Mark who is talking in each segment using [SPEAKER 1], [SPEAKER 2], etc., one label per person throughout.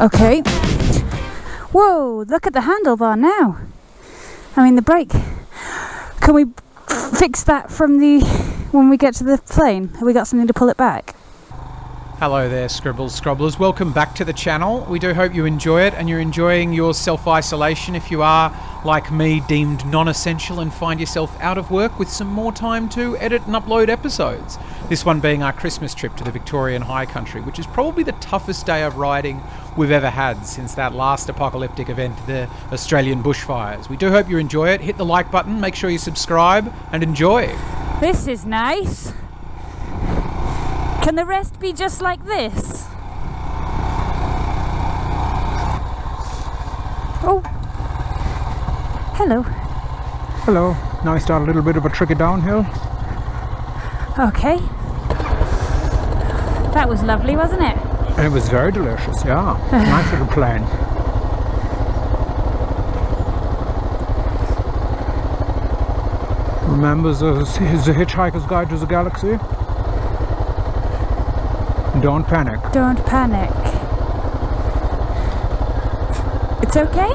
[SPEAKER 1] Okay. Whoa, look at the handlebar now. I mean the brake. Can we fix that from the when we get to the plain? Have we got something to pull it back?
[SPEAKER 2] Hello there, Scribbles Scrobblers. Welcome back to the channel. We do hope you enjoy it and you're enjoying your self isolation if you are, like me, deemed non essential and find yourself out of work with some more time to edit and upload episodes. This one being our Christmas trip to the Victorian High Country, which is probably the toughest day of riding we've ever had since that last apocalyptic event, the Australian bushfires. We do hope you enjoy it. Hit the like button, make sure you subscribe, and enjoy.
[SPEAKER 1] This is nice. Can the rest be just like this? Oh. Hello.
[SPEAKER 3] Hello. Now we start a little bit of a tricky downhill.
[SPEAKER 1] Okay. That was lovely, wasn't it?
[SPEAKER 3] It was very delicious, yeah. nice little plain. Remember the, the Hitchhiker's Guide to the Galaxy? Don't panic.
[SPEAKER 1] Don't panic. It's okay?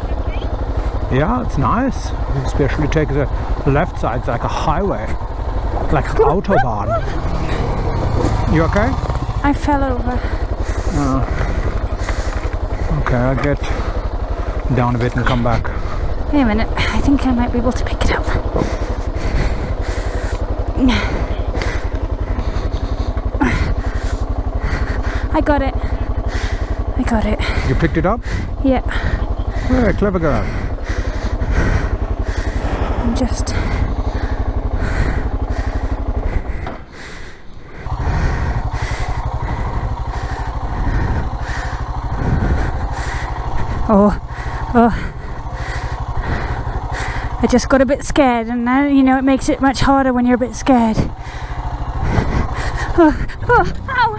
[SPEAKER 3] Yeah, it's nice. Especially take the left side, it's like a highway. Like an autobahn. You okay?
[SPEAKER 1] I fell over. Oh.
[SPEAKER 3] Okay, I'll get down a bit and come back.
[SPEAKER 1] Wait a minute. I think I might be able to pick it up. I got it. I got it.
[SPEAKER 3] You picked it up?
[SPEAKER 1] Yeah.
[SPEAKER 3] Yeah, clever girl.
[SPEAKER 1] I'm just. Oh, oh. I just got a bit scared, and now, you know, it makes it much harder when you're a bit scared. Oh, oh, ow!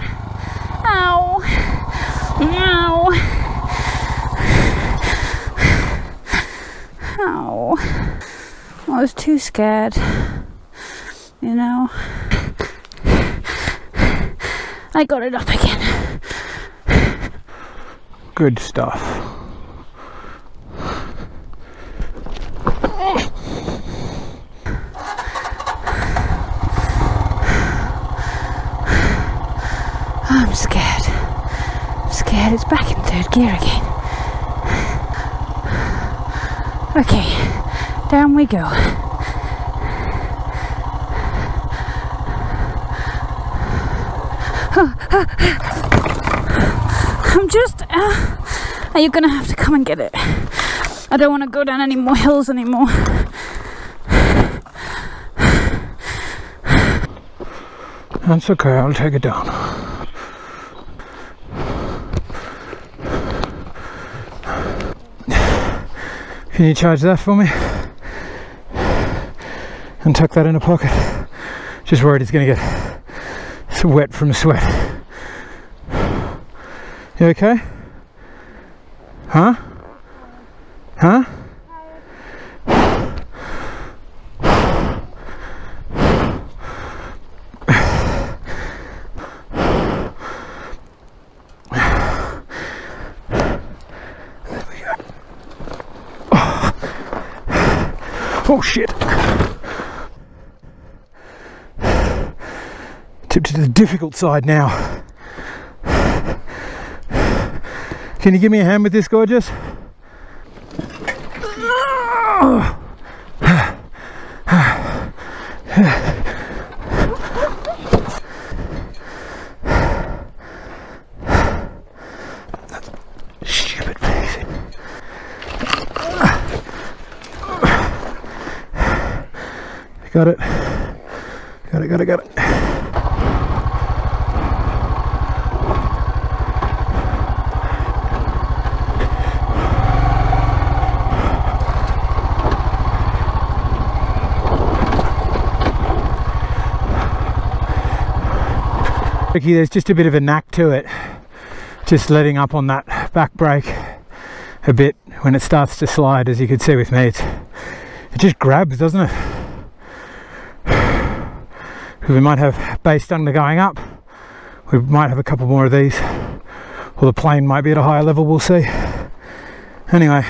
[SPEAKER 1] Ow! Ow! Ow. I was too scared. You know? I got it up again.
[SPEAKER 3] Good stuff.
[SPEAKER 1] I'm scared. I'm scared. It's back in third gear again. Okay, down we go. I'm just. Uh, are you gonna have to come and get it? I don't want to go down any more hills anymore.
[SPEAKER 3] That's okay, I'll take it down. Can you charge that for me? And tuck that in a pocket. Just worried it's gonna get wet from sweat. You okay? Huh? Huh? Oh shit! Tipped to the difficult side now. Can you give me a hand with this, gorgeous? Got it, got it, got it. Ricky, there's just a bit of a knack to it. Just letting up on that back brake a bit when it starts to slide, as you can see with me. It just grabs, doesn't it? We might have base under going up. We might have a couple more of these or the plain might be at a higher level. We'll see. Anyway,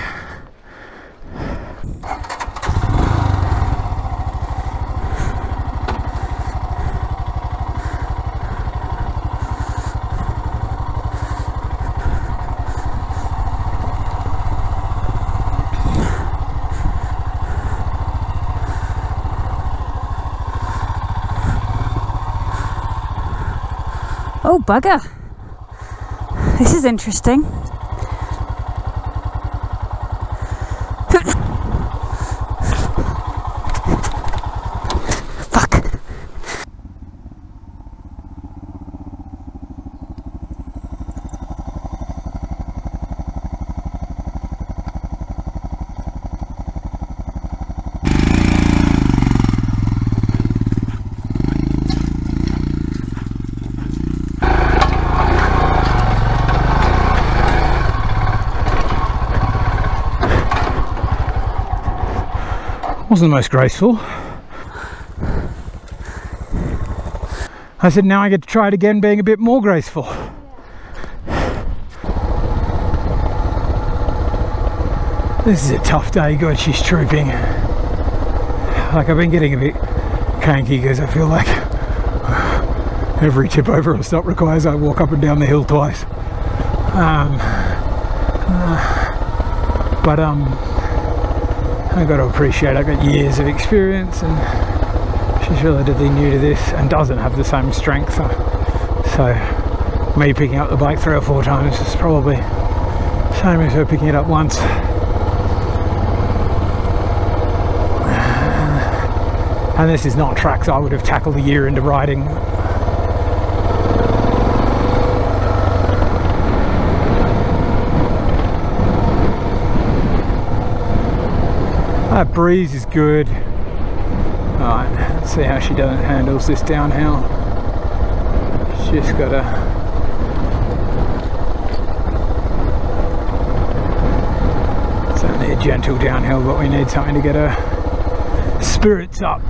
[SPEAKER 1] bugger. This is interesting.
[SPEAKER 3] Wasn't the most graceful. I said, now I get to try it again, being a bit more graceful. This is a tough day. God, she's trooping. Like I've been getting a bit cranky because I feel like every tip over or stop requires I walk up and down the hill twice. Um, uh, but um, I've got to appreciate I've got years of experience and she's relatively new to this and doesn't have the same strength. So, me picking up the bike three or four times is probably same as her picking it up once. And this is not tracks I would have tackled a year into riding. That breeze is good. Alright, let's see how she does handles this downhill. She's got It's only a gentle downhill, but we need something to get her spirits up.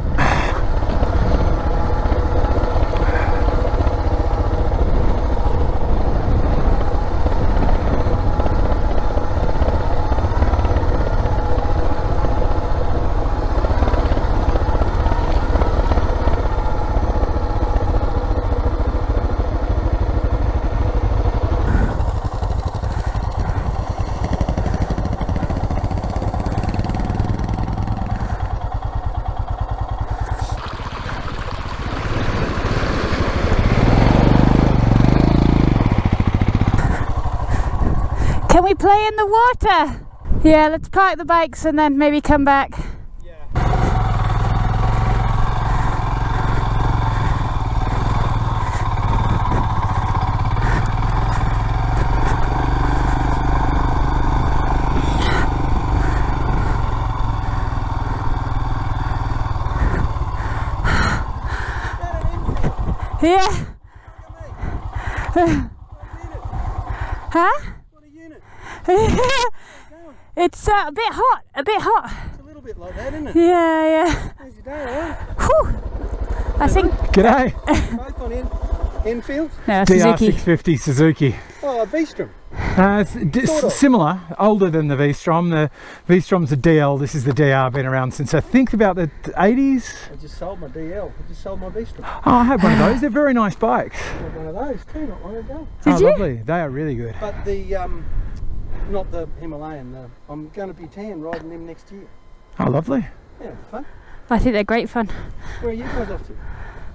[SPEAKER 1] Can we play in the water? Yeah, let's park the bikes and then maybe come back. Yeah. huh? It's uh, a bit hot, a bit hot.
[SPEAKER 4] It's a little bit like that, isn't it?
[SPEAKER 1] Yeah, yeah.
[SPEAKER 4] How's your day, alright?
[SPEAKER 1] Whew. I think
[SPEAKER 3] G'day!
[SPEAKER 4] Both on in, Enfield?
[SPEAKER 1] no Suzuki.
[SPEAKER 3] DR650 Suzuki.
[SPEAKER 4] Oh, a V-Strom.
[SPEAKER 3] Uh, it's d-
[SPEAKER 4] Sort of.
[SPEAKER 3] similar, older than the V-Strom. The V-Strom's a DL. This is the DR. Been around since I think about the 80s.
[SPEAKER 4] I just sold my DL. I just sold my V-Strom.
[SPEAKER 3] Oh, I had one of those. They're very nice bikes.
[SPEAKER 4] I got one of those too, not long ago.
[SPEAKER 1] Did
[SPEAKER 3] oh,
[SPEAKER 1] you?
[SPEAKER 3] lovely. They are really good.
[SPEAKER 4] But the, um, not the Himalayan, the, I'm going to be tan riding them next year.
[SPEAKER 3] Oh, lovely.
[SPEAKER 4] Yeah, fun.
[SPEAKER 1] I think they're great fun.
[SPEAKER 4] Where are you guys off to?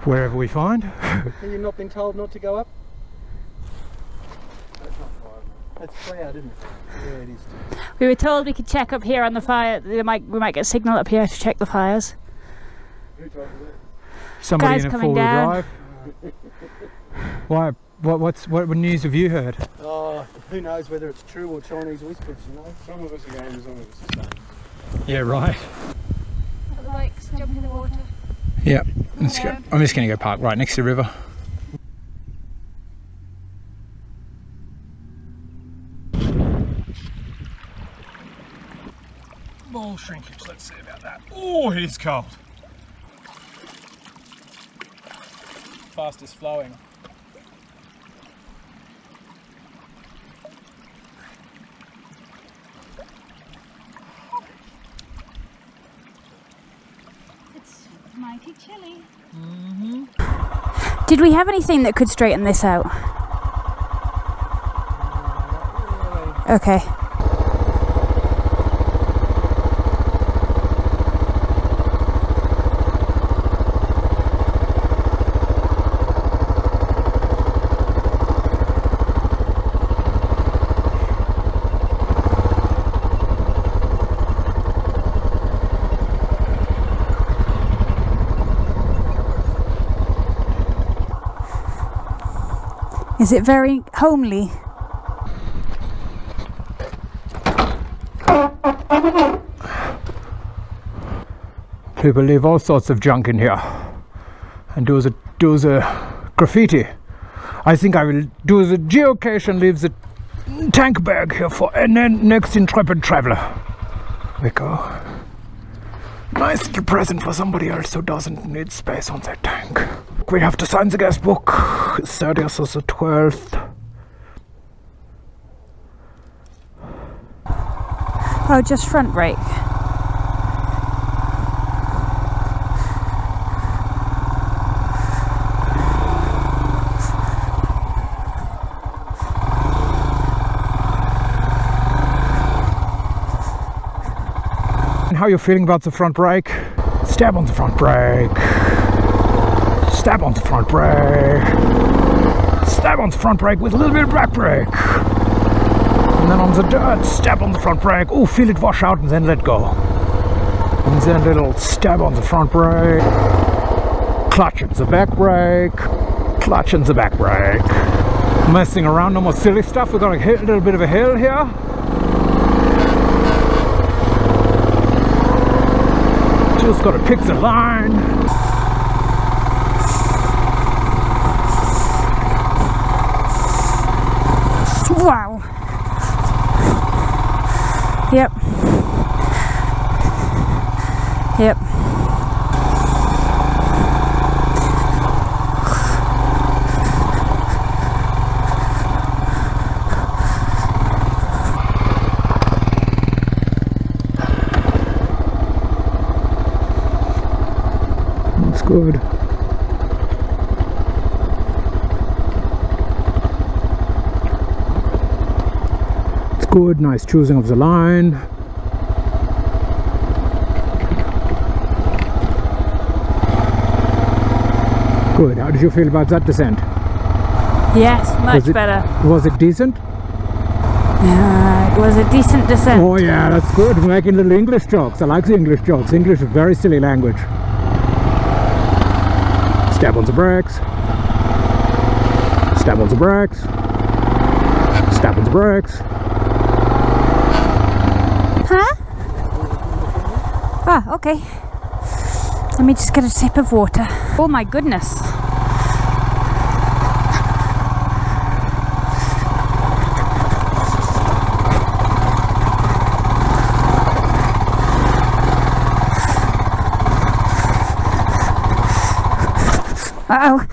[SPEAKER 3] Wherever we find.
[SPEAKER 4] Have you not been told not to go up? That's not fire. That's cloud, isn't it? Yeah, it is.
[SPEAKER 1] We were told we could check up here on the fire. We might we might get signal up here to check the fires.
[SPEAKER 4] Who told you that?
[SPEAKER 3] Somebody
[SPEAKER 1] Guys
[SPEAKER 3] in a
[SPEAKER 1] coming
[SPEAKER 3] four-wheel
[SPEAKER 1] down.
[SPEAKER 3] drive. Why? What? What's what news have you heard?
[SPEAKER 4] Oh, who knows whether it's true or Chinese whispers, you know? Some of us are going, some of us are staying.
[SPEAKER 3] Yeah, right.
[SPEAKER 1] The bikes jump in the water.
[SPEAKER 3] Yeah. Let's go. I'm just going to go park right next to the river. Ball shrinkage. Let's see about that. Oh, it is cold. Fastest flowing.
[SPEAKER 1] Chilly. Did we have anything that could straighten this out? Okay. Is it very homely?
[SPEAKER 3] People leave all sorts of junk in here. And do the, do a graffiti. I think I will do the a geocaching leaves a tank bag here for and then next intrepid traveler. We go. Nice little present for somebody else who doesn't need space on their tank. We have to sign the guest book. 30th or the 12th.
[SPEAKER 1] Oh, just front brake.
[SPEAKER 3] And how you feeling about the front brake? Stab on the front brake. Stab on the front brake. Stab on the front brake with a little bit of back brake. And then on the dirt, stab on the front brake. Oh, feel it wash out and then let go. And then a little stab on the front brake. Clutch at the back brake. Clutch in the back brake. Messing around, no more silly stuff. We're gonna hit a little bit of a hill here. Just gotta pick the line.
[SPEAKER 1] Wow. Yep. Yep.
[SPEAKER 3] That's good. It's good, nice choosing of the line. Good. How did you feel about that descent?
[SPEAKER 1] Yes, much
[SPEAKER 3] it-
[SPEAKER 1] better.
[SPEAKER 3] Was it decent?
[SPEAKER 1] Uh, it was a decent descent.
[SPEAKER 3] Oh yeah, that's good. We're making little English jokes. I like the English jokes. English is a very silly language. Step on the brakes. Step on the brakes. Step on the brakes.
[SPEAKER 1] Huh? Ah, okay. Let me just get a sip of water. Oh my goodness. Uh oh.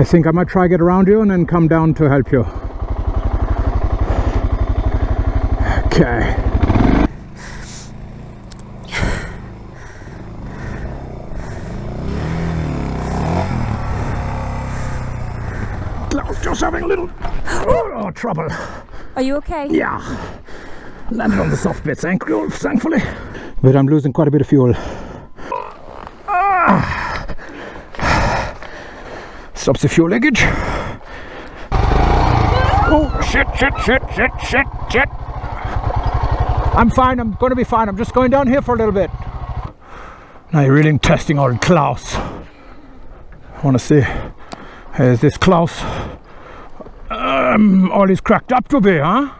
[SPEAKER 3] I think I might try get around you and then come down to help you. Okay. Just having a little oh, trouble.
[SPEAKER 1] Are you okay?
[SPEAKER 3] Yeah. Landed on the soft bits, thank you, thankfully. But I'm losing quite a bit of fuel. Ah. Stops the fuel leakage. Oh, shit, shit, shit, shit, shit, shit. I'm fine, I'm going to be fine. I'm just going down here for a little bit. Now you're really testing old Klaus. I want to see. Is this Klaus um, all he's cracked up to be, huh?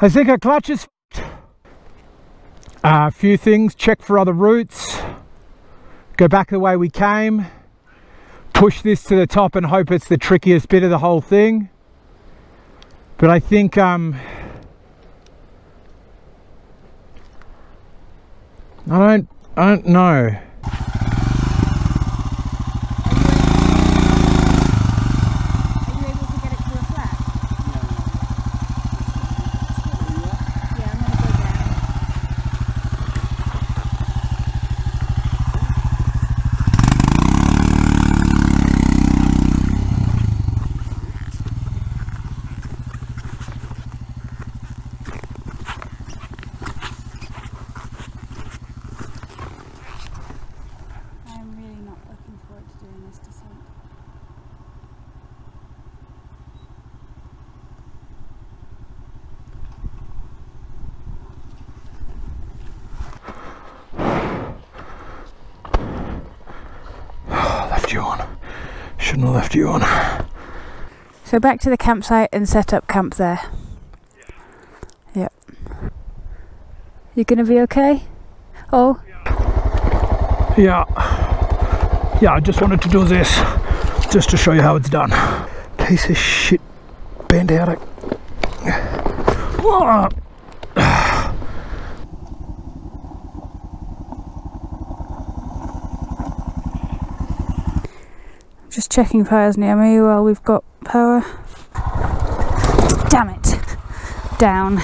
[SPEAKER 3] I think our clutch is a few things, check for other routes, go back the way we came, push this to the top and hope it's the trickiest bit of the whole thing. But I think um, I don't I don't know.
[SPEAKER 1] Are you able to get it to a flat? Yeah, I'm gonna go down. I'm really not looking forward to doing this descent.
[SPEAKER 3] Left you on. Shouldn't have left you on.
[SPEAKER 1] So back to the campsite and set up camp there. Yep. You gonna be okay? Oh,
[SPEAKER 3] Yeah. Yeah, I just wanted to do this just to show you how it's done. Piece of shit bent out of.
[SPEAKER 1] Just checking fires near me while we've got power. Damn it! Down.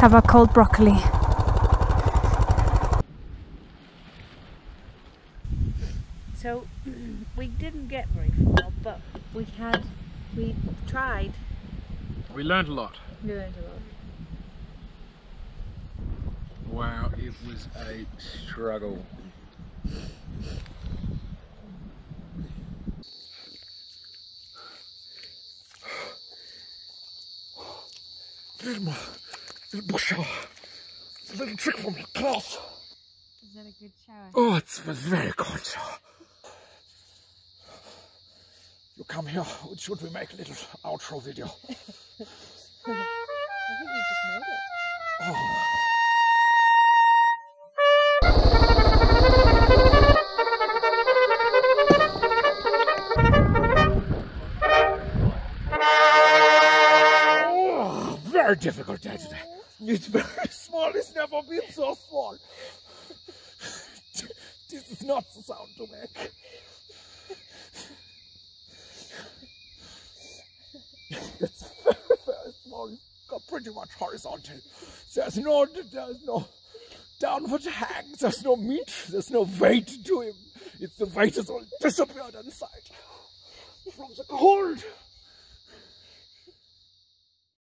[SPEAKER 1] Have our cold broccoli.
[SPEAKER 5] So we didn't get very far, but we had, we tried.
[SPEAKER 6] We learned a lot.
[SPEAKER 5] We learned a lot.
[SPEAKER 6] Wow, it was a struggle.
[SPEAKER 7] Little, little bush, a little trick from the class.
[SPEAKER 1] Is that a good shower?
[SPEAKER 7] Oh, it was very good. You come here, should we make a little outro video?
[SPEAKER 5] I think you just made it.
[SPEAKER 7] Oh. Oh, very difficult day today. It's very small. It's never been so small. This is not the sound to make. It's very, very small. It's got pretty much horizontal. There's no, there's no downward hang. There's no meat. There's no weight to him. It's the weight is all disappeared inside from the cold.